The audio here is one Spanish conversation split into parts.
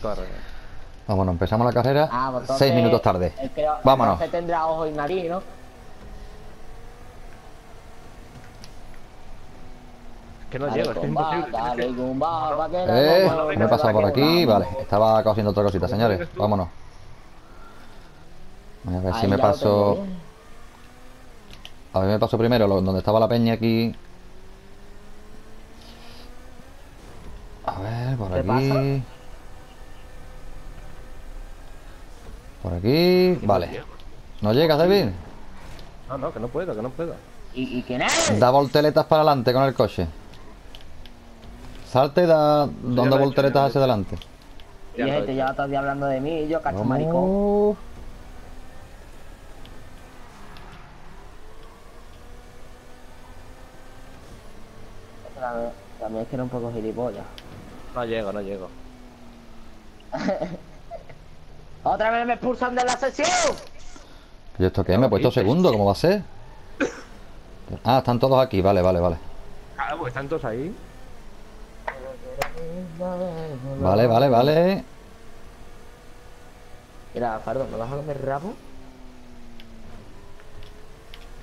corre. Vámonos, empezamos la carrera. Ah, pues entonces, Seis minutos tarde. que- Vámonos. entonces tendrá ojo y nariz, ¿no? Que no Dale, llego, es que es imposible. dale, que- Gumba, Eh, no, me he pasado por aquí. Vale, estaba cogiendo otra cosita, señores. Vámonos. A ver si me paso. A ver, me paso primero lo- donde estaba la peña aquí. A ver, por ¿Qué aquí. Por aquí. no Vale. ¿No llegas, David? No, no, que no puedo, que no puedo. ¿Y, y quién es? Da volteretas para adelante con el coche. Salte y da lo he volteretas hacia adelante. Y gente, ya estás hablando de mí y yo, cacho Vamos. maricón. También, también es que era un poco gilipollas. No llego, no llego. ¡Otra vez me expulsan de la sesión! ¿Y esto qué? Me he puesto segundo, ¿cómo va a ser? Ah, están todos aquí, vale, vale, vale. Claro, pues están todos ahí. Vale, vale, vale. Mira, Fardo, ¿me vas a comer rabo?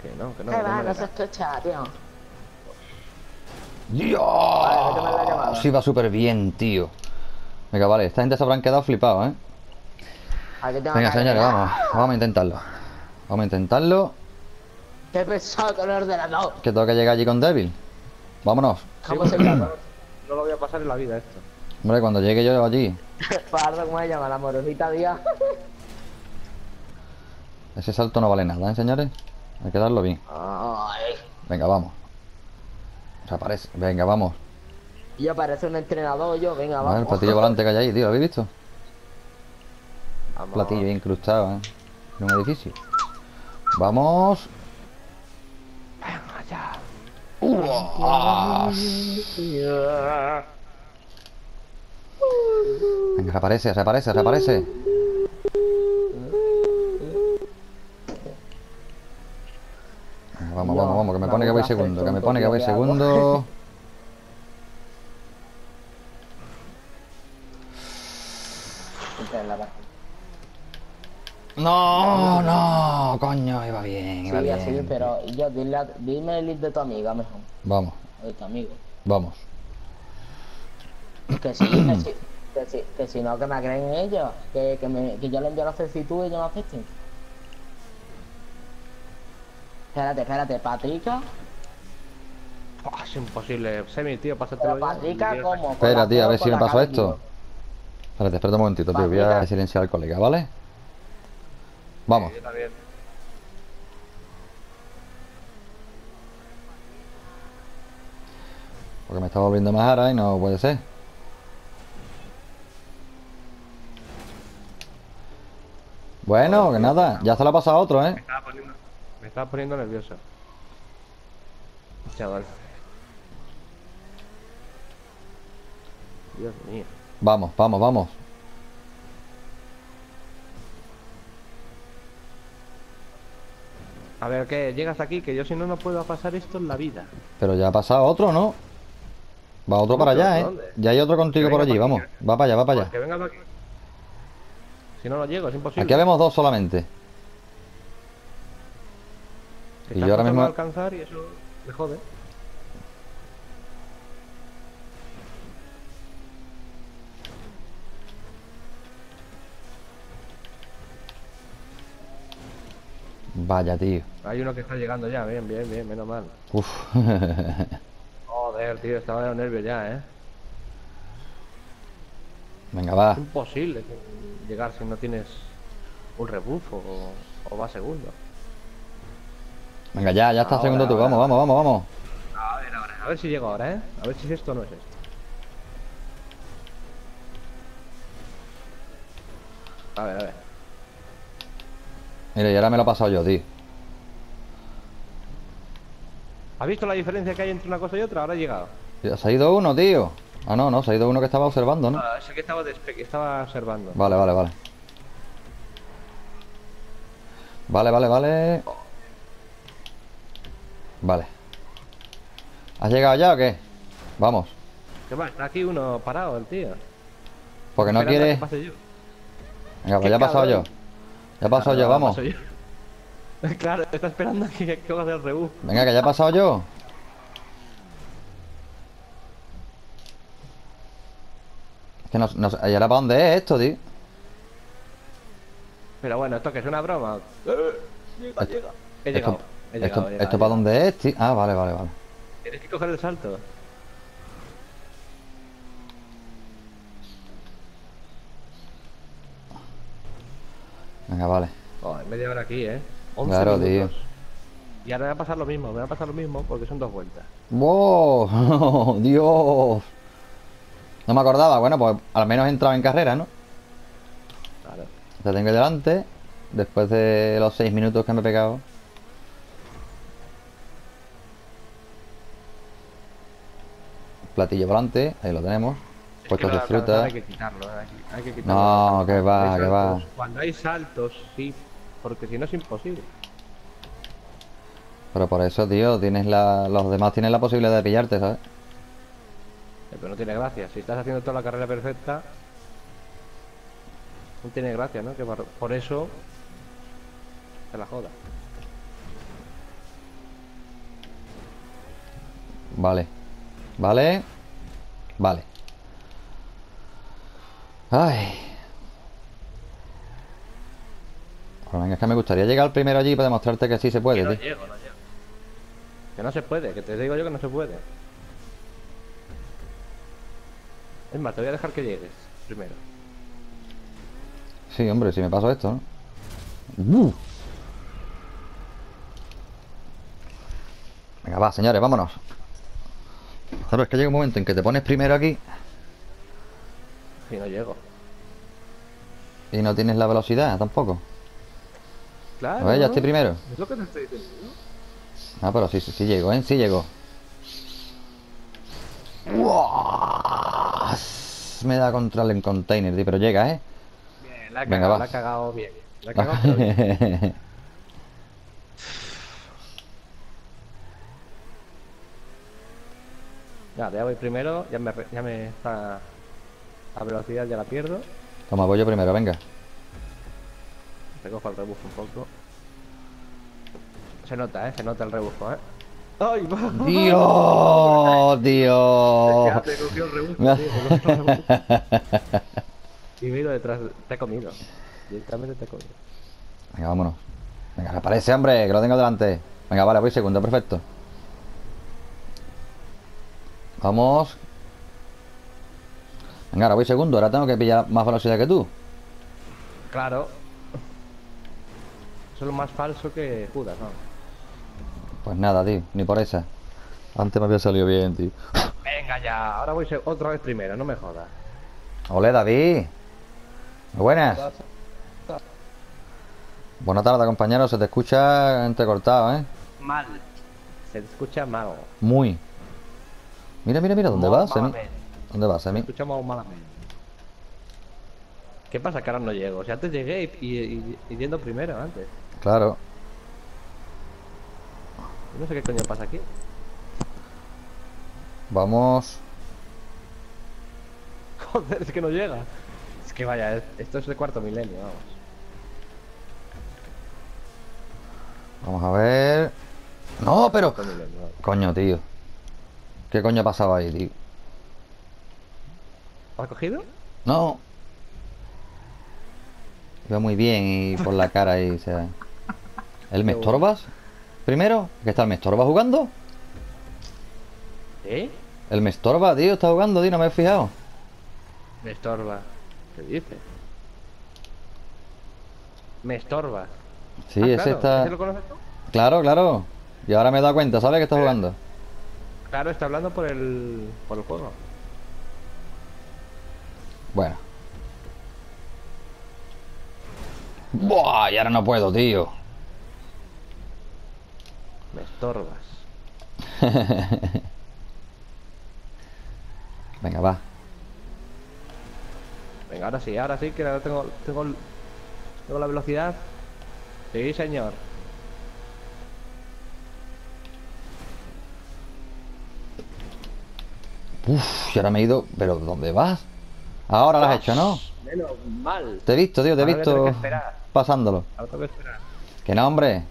Que no, que no. ¿Qué que va? me No da. se escucha, tío. ¡Dios! méteme la llamada. Sí, va súper bien, tío. Venga, vale, esta gente se habrán quedado flipados, ¿eh? Aquí tengo Venga, señores, vamos. Vamos a intentarlo. Vamos a intentarlo. Qué pesado con el ordenador. Que tengo que llegar allí con débil. Vámonos. No lo voy a pasar en la vida esto. Hombre, cuando llegue yo allí. Fardo, ¿cómo se llama? La morosita Díaz. Ese salto no vale nada, ¿eh, señores? Hay que darlo bien. Ay. Venga, vamos. Se aparece. Venga, vamos. Yo parece un entrenador, yo, venga, A ver, el vamos. platillo volante que hay ahí, tío. ¿Lo habéis visto? Vamos. Platillo incrustado, ¿eh? En un edificio. Vamos. Venga, reaparece, reaparece, reaparece. Venga, vamos, vamos, vamos, que me pone que voy segundo, que me pone que voy segundo. Entra en la parte. No, no, coño, iba bien, iba Sí, bien. así, pero yo, dile, dime el link de tu amiga mejor. Vamos, O de tu amigo. vamos. Que sí, que sí. Que si, que si no, que me creen ellos. Que, que, me, que yo le envío la solicitud y ellos no acepten. Espérate, espérate, Patrica. Buah, es imposible. Semi, tío, pásatelo Pero. Patrica, ¿cómo? Espera, tío, a ver si me pasó esto. tío? Espérate, espérate un momentito, tío. Voy a silenciar al colega, ¿vale? Vamos. Yo también. Porque me está volviendo más ara y no puede ser. Bueno, que nada, ya se la ha pasado a otro, ¿eh? Me estaba poniendo, me estaba poniendo nervioso. Chaval. Dios mío. Vamos, vamos, vamos. A ver, ¿qué? Llegas aquí, que yo si no, no puedo pasar esto en la vida. Pero ya ha pasado otro, ¿no? Va otro para allá, ¿eh? Ya hay otro contigo Que por allí, vamos. Va para allá, va para Pues allá. que venga aquí. Si no, no llego, es imposible. Aquí vemos dos solamente. Que y yo ahora mismo- alcanzar y eso me jode. Vaya, tío. Hay uno que está llegando ya, bien, bien, bien, menos mal. Uf. Joder, tío, estaba de los nervios ya, ¿eh? Venga, va. Es imposible llegar si no tienes un rebufo o, o va segundo. Venga, ya, ya está Ahora, segundo tú. ahora. Vamos, vamos, vamos, vamos. A ver, ahora, a ver si llego ahora, ¿eh? A ver si esto no es esto. A ver, a ver. Mira, y ahora me lo he pasado yo, tío. ¿Has visto la diferencia que hay entre una cosa y otra? Ahora he llegado. Se ha ido uno, tío. Ah, no, no, se ha ido uno que estaba observando, ¿no? Ah, es el que estaba, que estaba observando. Vale, vale, vale. Vale, vale, vale. Vale. ¿Has llegado ya o qué? Vamos. ¿Qué va? Está aquí uno parado, el tío. Porque no quiere. Venga, pues ya he pasado yo. Ya he pasado Ah, yo, vamos. paso yo. Claro, está esperando a que, haga el rebus. Venga, que ya he pasado yo. Es que no, no ¿Y ahora para dónde es esto, tío? Pero bueno, esto que es una broma. Eh, Llega, Esto- llega. He llegado. Esto, He esto, llegado, he ¿esto para dónde es, tío? Ah, vale, vale, vale. Tienes que coger el salto. Venga, vale. Oh, media hora aquí, ¿eh? 11 Claro, minutos. Y ahora me va a pasar lo mismo, me va a pasar lo mismo porque son dos vueltas. ¡Wow! ¡Dios! No me acordaba. Bueno, pues al menos he entrado en carrera, ¿no? Claro. Te tengo delante. Después de los seis minutos que me he pegado. Platillo volante, ahí lo tenemos. Es Puestos de fruta. Hay que quitarlo, ¿eh? hay, que- hay que quitarlo. No, que va, que va. saltos. Cuando hay saltos, sí. Porque si no es imposible. Pero por eso, tío, tienes la... los demás tienen la posibilidad de pillarte, ¿sabes? Eh, Pero no tiene gracia. Si estás haciendo toda la carrera perfecta, no tiene gracia, ¿no? Que por eso se la joda. Vale. Vale. Vale. Ay. Pues venga, es que me gustaría llegar primero allí para demostrarte que sí se Que puede, no tío. llego, no llego. Que no se puede, que te digo yo que no se puede. Es más, te voy a dejar que llegues primero. Sí, hombre, si me paso esto, ¿no? Venga, va, señores, vámonos. Claro, es que llega un momento en que te pones primero aquí Si no llego. y no tienes la velocidad tampoco. Claro. A ver, ya estoy primero. Es lo que te estoy diciendo. Ah, pero sí, sí, sí llego, ¿eh? Sí llego. ¡Uah! Me da contra el container, tío, pero llega, ¿eh? Bien, la ha Venga, cagado, va. la ha cagado bien. La ha cagado bien. Ya, ya voy primero, ya me, ya me está a velocidad, ya la pierdo. Toma, voy yo primero, venga. Recojo el rebufo un poco. Se nota, eh, se nota el rebufo, eh. ¡Ay, va! ¡Dios! ¡Dios! Te cogió el rebufo, tío, te cogió el rebufo. Y ido detrás, te he comido. Directamente te he comido. Venga, vámonos. Venga, que aparece, hombre, que lo tengo delante. Venga, vale, voy segundo, perfecto. Vamos. Venga, ahora voy segundo, ahora tengo que pillar más velocidad que tú. Claro. Eso es lo más falso que Judas, ¿no? Pues nada, tío, ni por esa. Antes me había salido bien, tío. Venga ya, ahora voy otra vez primero, no me jodas. Ole, David. Muy buenas. Buena tarde, compañero. Se te escucha entrecortado, ¿eh? Mal. Se te escucha mal. Muy. Mira, mira, mira, ¿dónde vas. ¿Dónde vas, Se Semi? escucha mal malamente. ¿Qué pasa? Que ahora no llego. O sea, antes llegué y, y- yendo primero antes. Claro. Yo no sé qué coño pasa aquí. Vamos. Joder, es que no llega. Es que vaya, es- esto es de cuarto milenio, vamos. Vamos a ver. No, pero. Coño, tío. ¿Qué coño ha pasado ahí, tío? ¿Lo has cogido? No. Veo muy bien y por la cara ahí, o sea. ¿El me estorbas? Primero, ¿qué está el me estorba jugando? ¿Eh? El me estorba, tío, está jugando, tío, no me he fijado. Me estorba. ¿Qué dices? Me estorba. Sí, Ah, ese claro, está. ¿ese lo conoces tú? Claro, claro. Y ahora me he dado cuenta, ¿sabes que está jugando? Claro, está hablando por el, por el juego. Bueno. Buah, y ahora no puedo, tío. Me estorbas. Venga, va. Venga, ahora sí, ahora sí que ahora tengo, tengo, tengo la velocidad. Sí, señor. Uf, y ahora me he ido. ¿Pero dónde vas? Ahora lo has hecho, ¿no? Menos mal. Te he visto, tío, te he visto pasándolo. Ahora tengo que esperar. Que no, hombre.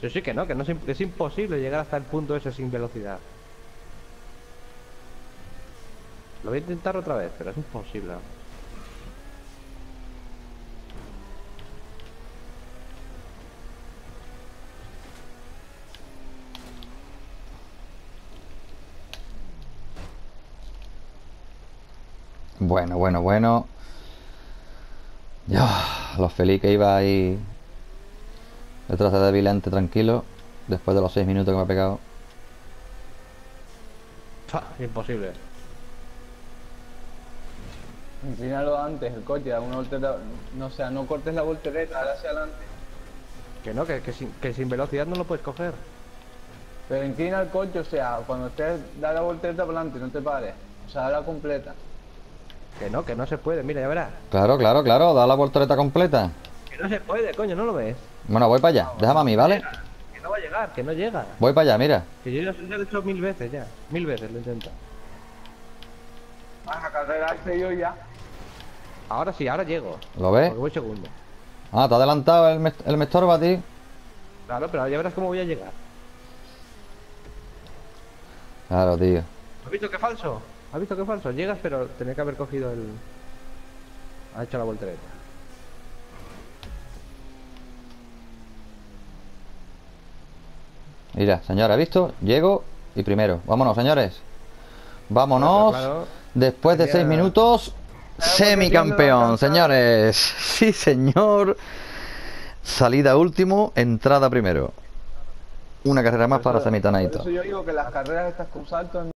Sí, sí que no, que no es, es imposible llegar hasta el punto ese sin velocidad. Lo voy a intentar otra vez, pero es imposible. Bueno, bueno, bueno. Ya, lo feliz que iba ahí detrás de Devilante tranquilo. Después de los seis minutos que me ha pegado. Imposible. Inclínalo antes el coche, da una voltereta. No o sea, no cortes la voltereta, ahora hacia adelante. Que no, que, que sin, que sin velocidad no lo puedes coger. Pero inclina el coche, o sea, cuando estés, da la voltereta para adelante, no te pares. O sea, dala completa. Que no, que no se puede, mira, ya verás. Claro, claro, claro. Da la voltereta completa. Que no se puede, coño, no lo ves. Bueno, voy para allá. Déjame a mí, ¿vale? Que no va a llegar, que no llega. Voy para allá, mira. Que yo ya lo he hecho mil veces ya. Mil veces lo intento. Vas a carrerarse yo ya. Ahora sí, ahora llego. ¿Lo ves? Porque voy segundo. Ah, te ha adelantado el, me- el me estorba a ti. Claro, pero ya verás cómo voy a llegar. Claro, tío. ¿Has visto qué falso? ¿Has visto qué falso? Llegas, pero tenía que haber cogido el. Ha hecho la voltereta. Mira, señora, ¿has visto? Llego y primero. Vámonos, señores. Vámonos. Claro, Después de seis minutos, semicampeón, señores. Sí, señor. Salida último, entrada primero. Una carrera más para Semitanaito. Yo digo que las carreras estas con